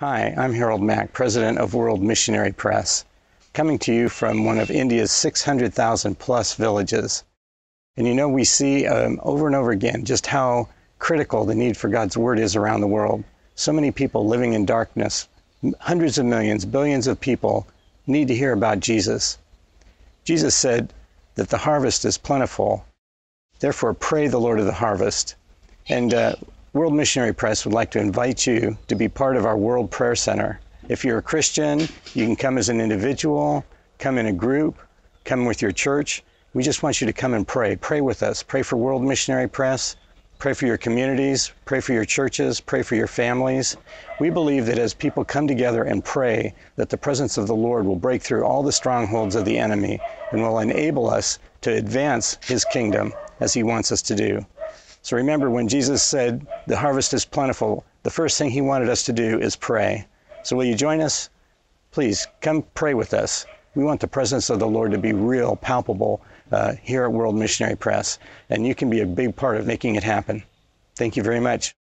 Hi, I'm Harold Mack, President of World Missionary Press, coming to you from one of India's 600,000 plus villages. And you know, we see um, over and over again just how critical the need for God's Word is around the world. So many people living in darkness, hundreds of millions, billions of people need to hear about Jesus. Jesus said that the harvest is plentiful, therefore, pray the Lord of the harvest. And uh, World Missionary Press would like to invite you to be part of our World Prayer Center. If you're a Christian, you can come as an individual, come in a group, come with your church. We just want you to come and pray. Pray with us. Pray for World Missionary Press. Pray for your communities. Pray for your churches. Pray for your families. We believe that as people come together and pray, that the presence of the Lord will break through all the strongholds of the enemy and will enable us to advance his kingdom as he wants us to do. So remember, when Jesus said, The harvest is plentiful, the first thing he wanted us to do is pray. So will you join us? Please come pray with us. We want the presence of the Lord to be real, palpable uh, here at World Missionary Press, and you can be a big part of making it happen. Thank you very much.